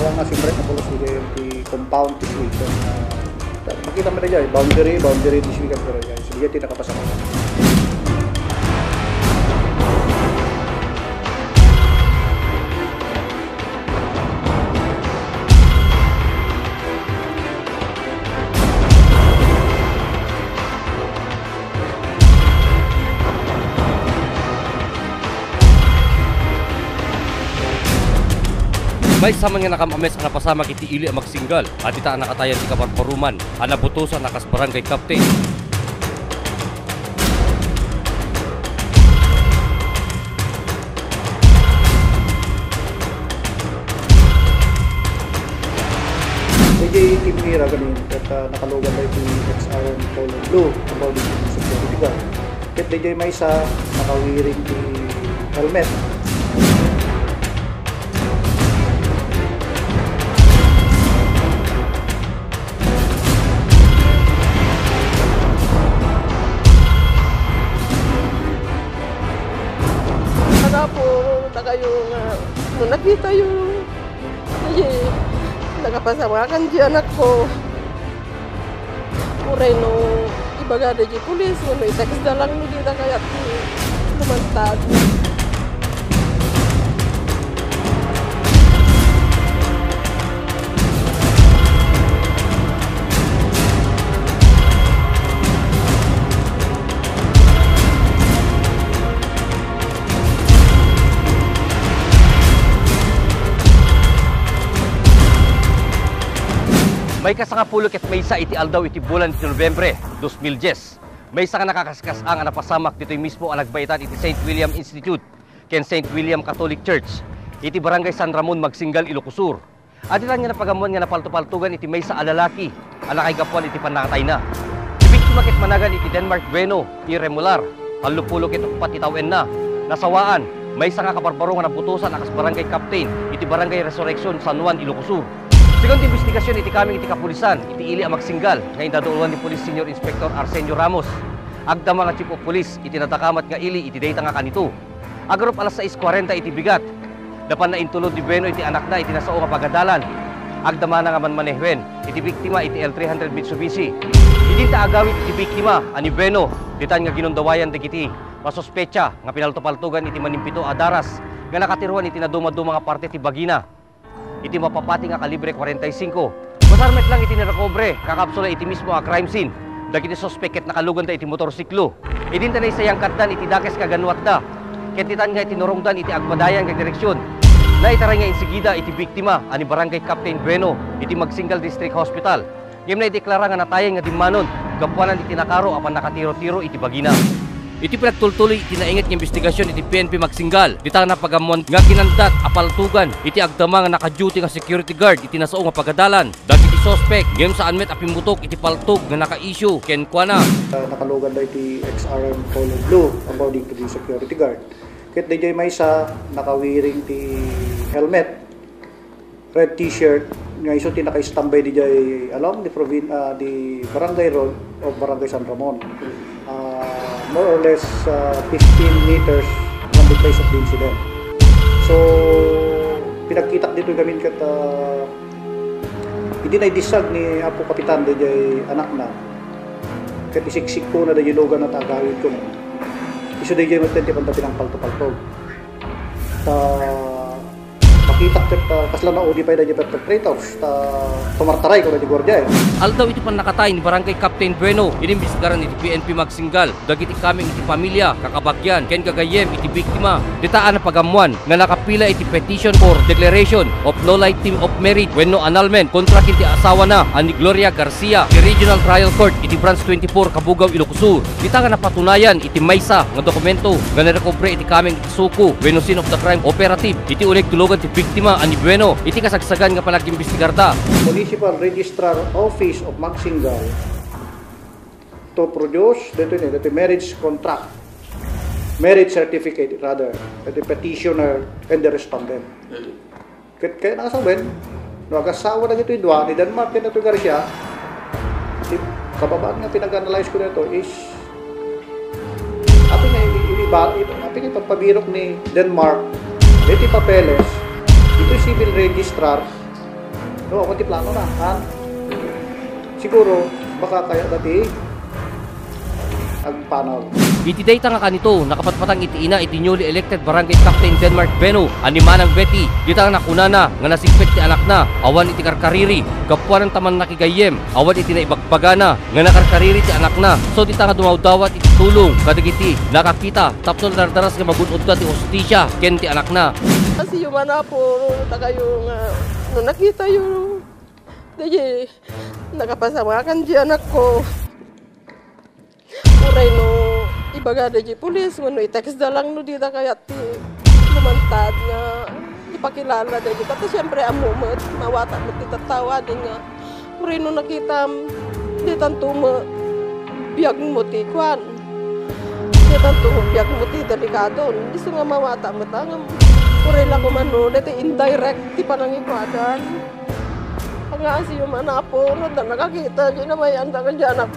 yang ngasih mereka evolusi di, di compound di Sweden. Nah, eh, kita mereka ya, boundary boundary di Sweden kan mereka. Sehingga tidak apa-apa. May saman nga nakamames ang napasama kiti ili ang magsinggal at ita ang nakatayan ti kaparparuman ang nabutusan nakas barangay captain. DJ Team Mira ganin at uh, nakalugan na ito XR Polo Blue about the security guard. At DJ Maysa nakawiring ti helmet. Nakapasama kan di anak ko. Uray no, ibaga na di pulis, no, isakis na lang no, di na kaya lumantad. May kasangapulok at may isa iti aldaw iti bulan iti Nobyembre 2010. May isa nga nakakaskas ang napasamak dito mismo ang nagbaitan iti St. William Institute ken St. William Catholic Church iti barangay San Ramon Magsingal Ilocosur. At ilan nga napagamuan nga napaltupaltugan iti may sa alalaki ang nakaigapuan iti panakatay na. Ibiktima ket managan iti Denmark Bueno irregular ang lupulok iti upat itawen na nasawaan may isa nga kabarbaro nga naputusan akas barangay captain iti barangay Resurrection San Juan Ilocosur. Sigon ti investigasyon iti kaming iti kapulisan, iti ili ang magsinggal, nga indaduulan ni Police Senior Inspector Arsenio Ramos. Agdama nga Chief of Police, iti natakamat nga ili, iti data nga kanito. Agarup alas 6.40 iti bigat. Dapan na intulod ni Bueno iti anak na, iti nasao nga pagadalan. Agdama na nga man manehwen, iti biktima iti L300 Mitsubishi. Iti agawit iti biktima, ani Bueno, ditan nga ginundawayan dikiti. Masuspecha nga pinaltupaltugan iti manimpito adaras, nga nakatiruan iti naduma-duma nga parte ti bagina iti mapapati nga kalibre 45. Masarmet lang iti nirakobre, kakapsula iti mismo a crime scene. Dagiti suspeket nakalugan da iti motorsiklo. Idin tanay sayang katdan iti dakes kaganwat da. Ketitan nga iti norongdan iti agmadayan kag direksyon. Na itaray nga insigida iti biktima ani barangay Captain Bueno iti Magsingal District Hospital. Ngem na ideklara nga natayan nga dimanon gapuanan iti nakaro apan nakatiro-tiro iti bagina. Iti pinagtultuloy iti naingat nga investigasyon iti PNP Magsingal. Dita na pagamuan nga ginandat apaltugan iti agdama nga naka-duty nga security guard iti nasao nga pagadalan. Dag iti suspect ngem saan met apimutok iti paltug nga naka-issue ken kuana. Uh, nakalugan na iti XRM Polo Blue according to the security guard. Kit DJ Maysa nakawiring ti helmet, red t-shirt, nga iso ti naka-standby DJ along the provin uh, the barangay road of Barangay San Ramon. More or less uh, 15 meters from the place of the incident. So, pinagkita dito gamin kat uh, hindi na disag ni Apo Kapitan DJ anak na. Kat isiksik ko na DJ lugan na tagawid ko. Iso DJ matenti panta pinang palto-palto ta makita kat uh, kasla na udi pa DJ perpetrators ta tumartaray ko DJ gordya eh Aldaw iti pan nakatay ni barangay Captain Bueno inimbestigaran iti PNP Magsingal. Dagiti kaming iti pamilya, kakabagyan, ken kagayem iti biktima. Ditaan na pagamuan nga nakapila iti petition for declaration of no light team of marriage when no annulment kontra kinti asawa na ani Gloria Garcia ti Regional Trial Court iti Branch 24 Kabugaw Ilocosur. Dita nga napatunayan iti maysa nga dokumento nga narekobre iti kaming iti suko when no of the crime operative iti uleg tulugan ti biktima ani Bueno. Iti kasagsagan nga panagimbestigarda. Municipal Registrar Office of Magsingal to produce dito ni dito marriage contract. Marriage certificate rather. The petitioner and the respondent. Kaya kaya nakasabin nagasawa na ito dua ni Denmark din ito Garcia kababaan nga pinag-analyze ko nito is ating nga iniba ating nga pagpabirok ni Denmark. Dito papeles yung civil registrar So, ako ti plano na, ha? Siguro, baka kaya dati, ang panaw. Iti data nga kanito, nakapatpatang iti ina iti newly elected barangay captain Denmark Beno, animanang Betty, dita nga nakunana, nga nasigpet ti anak na, awan iti karkariri, kapwa ng taman nakigayem, awan iti naibagpagana, nga nakarkariri ti anak na, so dita nga dumawdawat iti tulong, kadagiti, nakakita, tapno dardaras nga mabunod ka ti hostisya, ken ti anak na, Kasi yung mana po, na kayo nga, nung nakita yung, Dahil, nakapasama kan di anak ko. Uray no, ibaga na di pulis, no i-text na lang no dita kaya ti lumantad nga ipakilala na di. Kasi siyempre amumot, mawata mo ti tatawa din nga. Uray no nakita, di tanto mo, biyag mo ti kwan. Di tanto mo, biyag mo ti delikado. Gusto nga mawata mo ta nga. Uray lang kumano, dito indirect ti panangikwadan. Ang nga si yung anak po, na nakakita, di na may anda ka dyan anak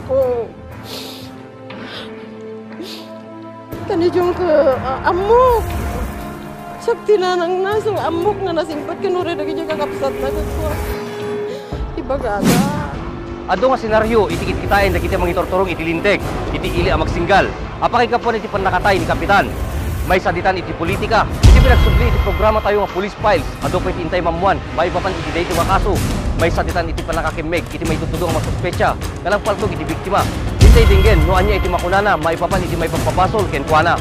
Kani ka, uh, amok. Sakti na nang naso, amok na nasingpat, kanuri na ganyan kakapsat na ko. Ibagada. Ado nga senaryo, itikit kitain na kita mangitortorong itilinteg, iti ili ang magsinggal. Apakay ka po iti panakatay ni Kapitan. May saditan iti politika, iti pinagsubli iti programa tayo nga police files, ado pa iti intay mamuan, may papan iti nga kaso. May saditan iti panakakimeg, iti may tutudong ang masuspecha, kalang paltog iti biktima. Intay dinggen, no anya iti makunana, may papan iti may pagpapasol, ken kuana.